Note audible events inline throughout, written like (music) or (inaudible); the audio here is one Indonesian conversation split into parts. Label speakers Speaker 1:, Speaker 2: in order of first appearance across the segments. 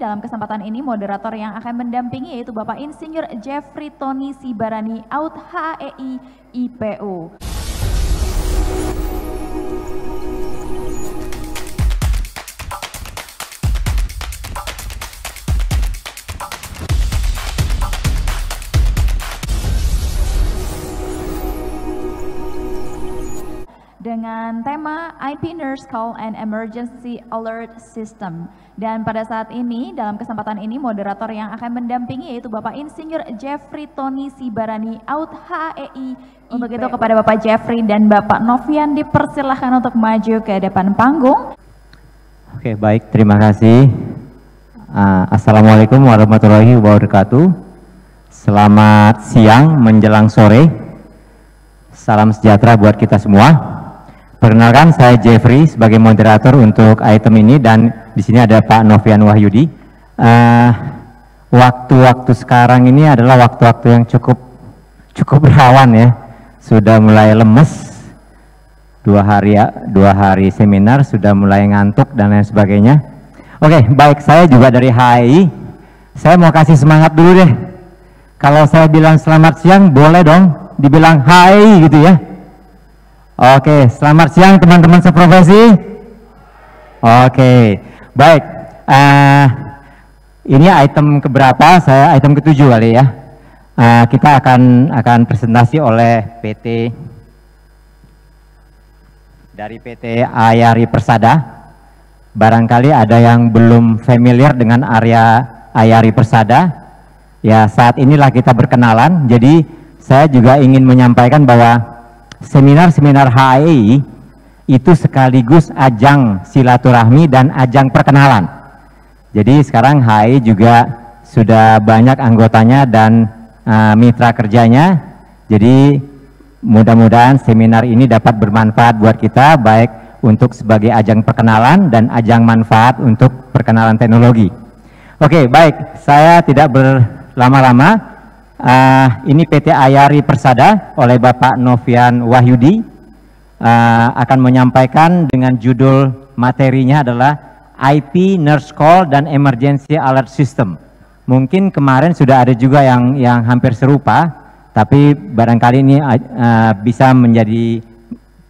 Speaker 1: Dalam kesempatan ini moderator yang akan mendampingi yaitu Bapak Insinyur Jeffrey Tony Sibarani Out HAEI IPU. Dengan tema IP Nurse Call and Emergency Alert System. Dan pada saat ini, dalam kesempatan ini, moderator yang akan mendampingi yaitu Bapak Insinyur Jeffrey Tony Sibarani Out HEI. Untuk itu kepada Bapak Jeffrey dan Bapak Novian dipersilahkan untuk maju ke depan panggung.
Speaker 2: Oke, baik. Terima kasih. Uh, Assalamualaikum warahmatullahi wabarakatuh. Selamat siang menjelang sore. Salam sejahtera buat kita semua. Perkenalkan saya Jeffrey sebagai moderator untuk item ini dan di sini ada Pak Novian Wahyudi. Eh, waktu-waktu uh, sekarang ini adalah waktu-waktu yang cukup cukup rawan ya. Sudah mulai lemes. Dua hari ya, dua hari seminar sudah mulai ngantuk dan lain sebagainya. Oke, baik saya juga dari HI. Saya mau kasih semangat dulu deh. Kalau saya bilang selamat siang boleh dong dibilang HI gitu ya. Oke, selamat siang teman-teman seprofesi. Oke, baik. Uh, ini item keberapa? Saya item ketujuh kali ya. Uh, kita akan akan presentasi oleh PT dari PT Ayari Persada. Barangkali ada yang belum familiar dengan area Ayari Persada. Ya, saat inilah kita berkenalan. Jadi saya juga ingin menyampaikan bahwa seminar-seminar HAI itu sekaligus ajang silaturahmi dan ajang perkenalan. Jadi sekarang HAI juga sudah banyak anggotanya dan uh, mitra kerjanya. Jadi mudah-mudahan seminar ini dapat bermanfaat buat kita baik untuk sebagai ajang perkenalan dan ajang manfaat untuk perkenalan teknologi. Oke, baik. Saya tidak berlama-lama Uh, ini PT Ayari Persada oleh Bapak Novian Wahyudi uh, akan menyampaikan dengan judul materinya adalah IP Nurse Call dan Emergency Alert System. Mungkin kemarin sudah ada juga yang yang hampir serupa, tapi barangkali ini uh, bisa menjadi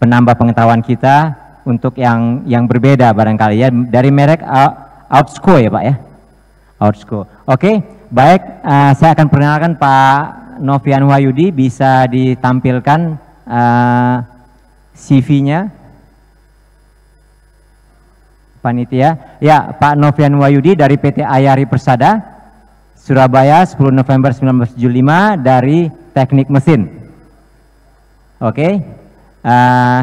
Speaker 2: penambah pengetahuan kita untuk yang yang berbeda barangkali ya dari merek uh, Outsco ya Pak ya. Outsco. Oke. Okay. Baik, uh, saya akan perkenalkan Pak Novian Wayudi bisa ditampilkan uh, CV-nya. Panitia. Ya, Pak Novian Wayudi dari PT Ayari Persada, Surabaya 10 November 1975 dari Teknik Mesin. Oke, okay. uh,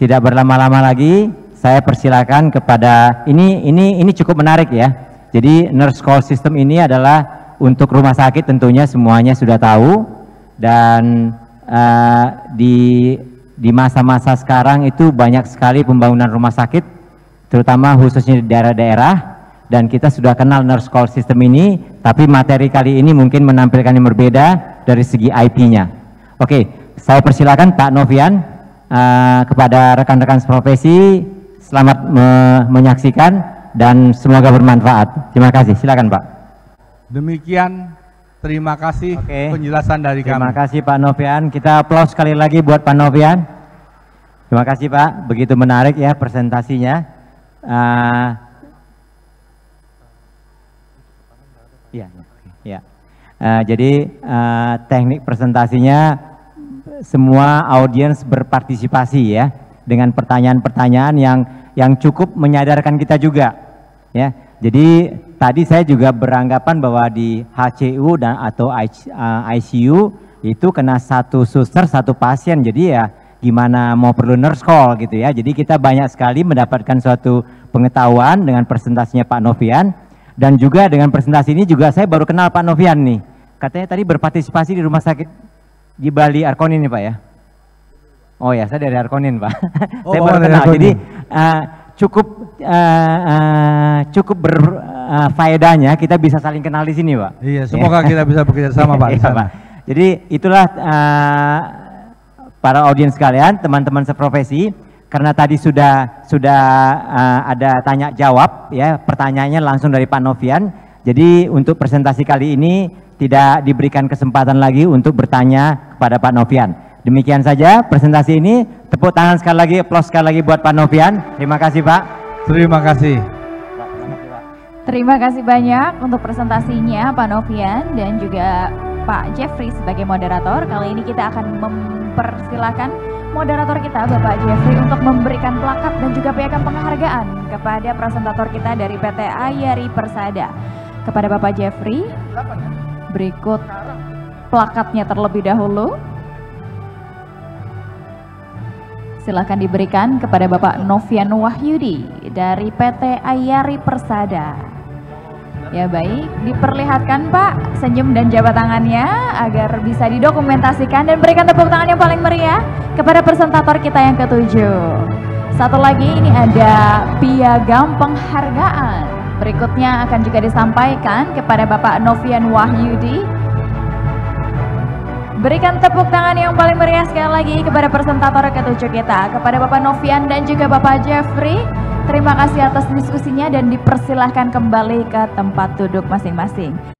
Speaker 2: tidak berlama-lama lagi, saya persilakan kepada ini ini ini cukup menarik ya jadi nurse call system ini adalah untuk rumah sakit tentunya semuanya sudah tahu. Dan uh, di di masa-masa sekarang itu banyak sekali pembangunan rumah sakit terutama khususnya di daerah-daerah. Dan kita sudah kenal nurse call system ini tapi materi kali ini mungkin menampilkan yang berbeda dari segi IP-nya. Oke, saya persilakan Pak Novian uh, kepada rekan-rekan profesi selamat me menyaksikan dan semoga bermanfaat. Terima kasih. Silakan Pak.
Speaker 3: Demikian terima kasih Oke. penjelasan dari
Speaker 2: terima kami. Terima kasih Pak Novian. Kita aplaus sekali lagi buat Pak Novian. Terima kasih Pak. Begitu menarik ya presentasinya. Uh, ya, ya. Uh, jadi uh, teknik presentasinya semua audiens berpartisipasi ya dengan pertanyaan-pertanyaan yang yang cukup menyadarkan kita juga ya. Jadi tadi saya juga beranggapan bahwa di HCU dan atau ICU eh, itu kena satu suster satu pasien. Jadi ya gimana mau perlu nurse call gitu ya. Jadi kita banyak sekali mendapatkan suatu pengetahuan dengan presentasinya Pak Novian. Dan juga dengan presentasi ini juga saya baru kenal Pak Novian nih. Katanya tadi berpartisipasi di rumah sakit di Bali Arkonin nih Pak ya. Oh ya, saya dari Arkonin, Pak. (laughs) Oh, saya baru kenal. Jadi uh, cukup uh, uh, cukup berfaedahnya uh, kita bisa saling kenal di sini, Pak.
Speaker 3: Iya, semoga kita bisa bekerja sama, Pak. iya, Pak.
Speaker 2: Jadi itulah uh, para audiens sekalian, teman-teman seprofesi. karena tadi sudah sudah uh, ada tanya jawab ya pertanyaannya langsung dari Pak Novian. Jadi untuk presentasi kali ini tidak diberikan kesempatan lagi untuk bertanya kepada Pak Novian. Demikian saja presentasi ini. Tepuk tangan sekali lagi, aplaus sekali lagi buat Pak Novian. Terima kasih Pak.
Speaker 3: Terima kasih.
Speaker 1: Terima kasih banyak untuk presentasinya Pak Novian dan juga Pak Jeffrey sebagai moderator. Kali ini kita akan mempersilahkan moderator kita Bapak Jeffrey untuk memberikan plakat dan juga piagam penghargaan kepada presentator kita dari PT Ayari Persada. Kepada Bapak Jeffrey, berikut plakatnya terlebih dahulu. Silahkan diberikan kepada Bapak Novian Wahyudi dari PT Ayari Persada. Ya baik, diperlihatkan Pak senyum dan jabat tangannya agar bisa didokumentasikan dan berikan tepuk tangan yang paling meriah kepada presentator kita yang ketujuh. Satu lagi ini ada piagam penghargaan. Berikutnya akan juga disampaikan kepada Bapak Novian Wahyudi. Berikan tepuk tangan yang paling meriah sekali lagi kepada presentator ketujuh kita, kepada Bapak Novian dan juga Bapak Jeffrey. Terima kasih atas diskusinya dan dipersilahkan kembali ke tempat duduk masing-masing.